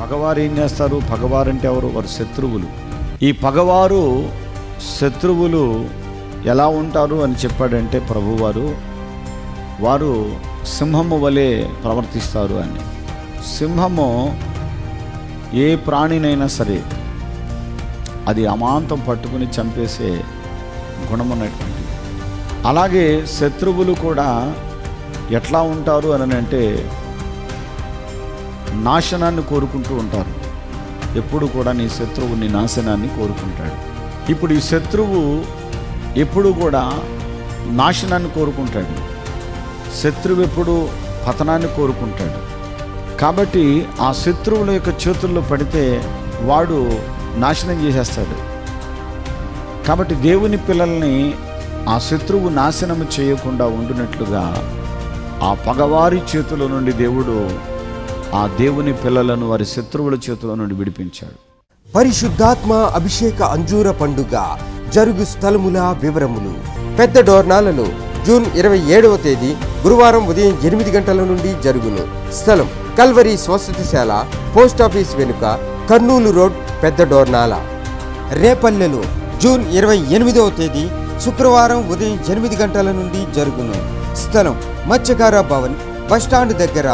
పగవారు ఏం చేస్తారు? పగవారు అంటే ఎవరు? వారు శత్రువులు. ఈ పగవారు శత్రువులు ఎలా ఉంటారు అని చెప్పాడంటే ప్రభువారు వారు సింహము వలె ప్రవర్తిస్తారు అని. సింహము ఏ ప్రాణినైనా సరే అది అమాంతం పట్టుకుని చంపేసే గుణమున్నటువంటి అలాగే శత్రువులు కూడా ఎట్లా ఉంటారు అని అంటే నాశనాన్ని కోరుకుంటూ ఉంటారు. ఎప్పుడు కూడా నీ శత్రువు నీ నాశనాన్ని కోరుకుంటాడు. ఇప్పుడు ఈ శత్రువు ఎప్పుడు కూడా నాశనాన్ని కోరుకుంటాడు. శత్రువు ఎప్పుడు పతనాన్ని కోరుకుంటాడు. కాబట్టి ఆ శత్రువుల యొక్క చేతుల్లో పడితే వాడు నాశనం చేసేస్తాడు. కాబట్టి దేవుని పిల్లల్ని ఆ శత్రువు నాశనం చేయకుండా ఉండునట్లుగా ఆ పగవారి చేతుల నుండి దేవుడు ఆ దేవుని పిల్లలను వారి శత్రువుల చేతుల నుండి విడిపించాడు. పరిశుద్ధాత్మ అభిషేక అంజూర పండుగ జరుగు స్థలముల వివరములు. పెద్ద డోర్నాలలో జూన్ ఇరవై ఏడవ తేదీ గురువారం ఉదయం ఎనిమిది గంటల నుండి జరుగును. స్థలం కల్వరి స్వస్థతిశాల పోస్ట్ ఆఫీస్ వెనుక కర్నూలు రోడ్ పెద్ద డోర్నాల. రేపల్లెలో జూన్ ఇరవై ఎనిమిదవ తేదీ శుక్రవారం ఉదయం ఎనిమిది గంటల నుండి జరుగును. స్థలం మత్స్యకార భవన్ బస్టాండ్ దగ్గర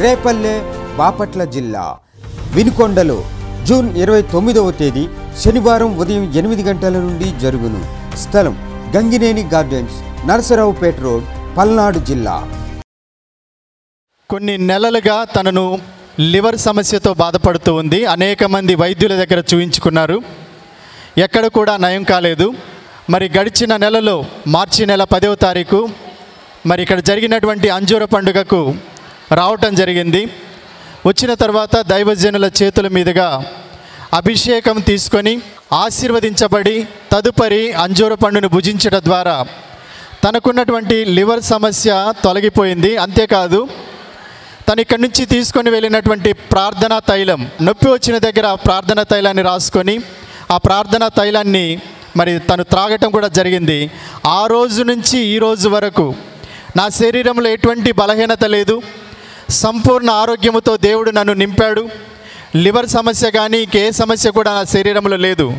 రేపల్లె బాపట్ల జిల్లా వినుకొండలో జూన్ ఇరవై తొమ్మిదవ తేదీ శనివారం ఉదయం ఎనిమిది గంటల నుండి జరుగును. స్థలం గంగినేని గార్డెన్స్ నరసరావుపేట రోడ్ పల్నాడు జిల్లా. కొన్ని నెలలుగా తనను లివర్ సమస్యతో బాధపడుతూ ఉంది. అనేక మంది వైద్యుల దగ్గర చూయించుకున్నారు. ఎక్కడ కూడా నయం కాలేదు. మరి గడిచిన నెలలో మార్చి నెల పదవ తారీఖు మరి ఇక్కడ జరిగినటువంటి అంజూర పండుగకు రావటం జరిగింది. వచ్చిన తర్వాత దైవజనుల చేతుల మీదుగా అభిషేకం తీసుకొని ఆశీర్వదించబడి తదుపరి అంజూర పండును భుజించడం ద్వారా తనకున్నటువంటి లివర్ సమస్య తొలగిపోయింది. అంతేకాదు తను ఇక్కడి నుంచి తీసుకొని వెళ్ళినటువంటి ప్రార్థనా తైలం నొప్పి వచ్చిన దగ్గర ప్రార్థనా తైలాన్ని రాసుకొని ఆ ప్రార్థనా తైలాన్ని మరి తను త్రాగటం కూడా జరిగింది. ఆ రోజు నుంచి ఈ రోజు వరకు నా శరీరంలో ఎటువంటి బలహీనత లేదు. సంపూర్ణ ఆరోగ్యముతో దేవుడు నన్ను నింపాడు. లివర్ సమస్య కానీ ఇంకే సమస్య కూడా నా శరీరంలో లేదు.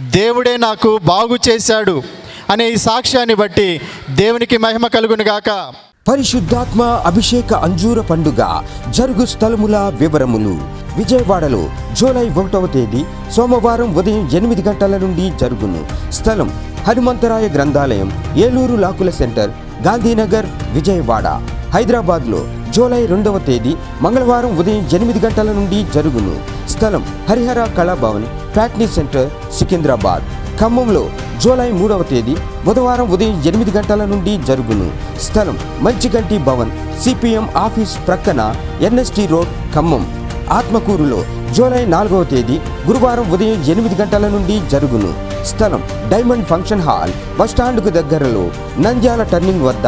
దేవుడే నాకు బాగు చేశాడు అనే ఈ సాక్ష్యాన్ని బట్టి దేవునికి మహిమ కలుగునుగాక పరిశుద్ధాత్మ అభిషేక అంజూర పండుగ జరుగు స్థలముల వివరములు. విజయవాడలో జూలై ఒకటవ తేదీ సోమవారం ఉదయం ఎనిమిది గంటల నుండి జరుగును. స్థలం హనుమంతరాయ గ్రంథాలయం ఏలూరు లాకుల సెంటర్ గాంధీనగర్ విజయవాడ. హైదరాబాద్లో జూలై రెండవ తేదీ మంగళవారం ఉదయం ఎనిమిది గంటల నుండి జరుగును. స్థలం హరిహర కళాభవన్ ఫ్యాట్నీ సెంటర్ సికింద్రాబాద్. ఖమ్మంలో జూలై మూడవ తేదీ బుధవారం ఉదయం ఎనిమిది గంటల నుండి జరుగును. స్థలం మంచిగంటి భవన్ సిపిఎం ఆఫీస్ ప్రక్కన ఎన్ఎస్టి రోడ్ ఖమ్మం. ఆత్మకూరులో జూలై నాలుగవ తేదీ గురువారం ఉదయం ఎనిమిది గంటల నుండి జరుగును. స్థలం డైమండ్ ఫంక్షన్ హాల్ బస్టాండ్కు దగ్గరలో నంద్యాల టర్నింగ్ వద్ద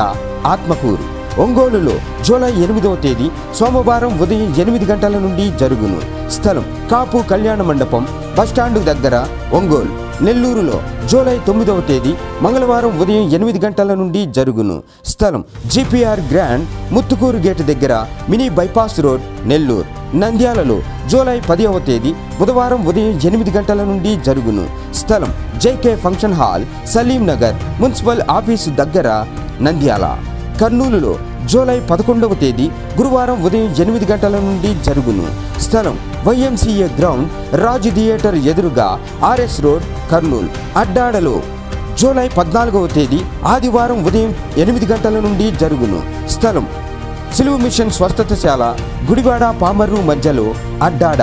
ఆత్మకూరు. ఒంగోలులో జూలై ఎనిమిదవ తేదీ సోమవారం ఉదయం ఎనిమిది గంటల నుండి జరుగును. స్థలం కాపు కళ్యాణ మండపం బస్టాండ్ దగ్గర ఒంగోలు. నెల్లూరులో జూలై తొమ్మిదవ తేదీ మంగళవారం ఉదయం ఎనిమిది గంటల నుండి జరుగును. స్థలం జిపిఆర్ గ్రాండ్ ముత్తుకూరు గేట్ దగ్గర మినీ బైపాస్ రోడ్ నెల్లూరు. నంద్యాలలో జూలై పదవ తేదీ బుధవారం ఉదయం ఎనిమిది గంటల నుండి జరుగును. స్థలం JK function hall Saleem Nagar municipal office దగ్గర నంద్యాల. కర్నూలులో జూలై పదకొండవ తేదీ గురువారం ఉదయం ఎనిమిది గంటల నుండి జరుగును. స్థలం వైఎంసీఏ గ్రౌండ్ రాజు థియేటర్ ఎదురుగా ఆర్ఎస్ రోడ్ కర్నూలు. అడ్డాడలో జూలై పద్నాలుగవ తేదీ ఆదివారం ఉదయం ఎనిమిది గంటల నుండి జరుగును. స్థలం సిలువ మిషన్ స్వస్థతశాల గుడివాడ పామర్రు మధ్యలో అడ్డాడ.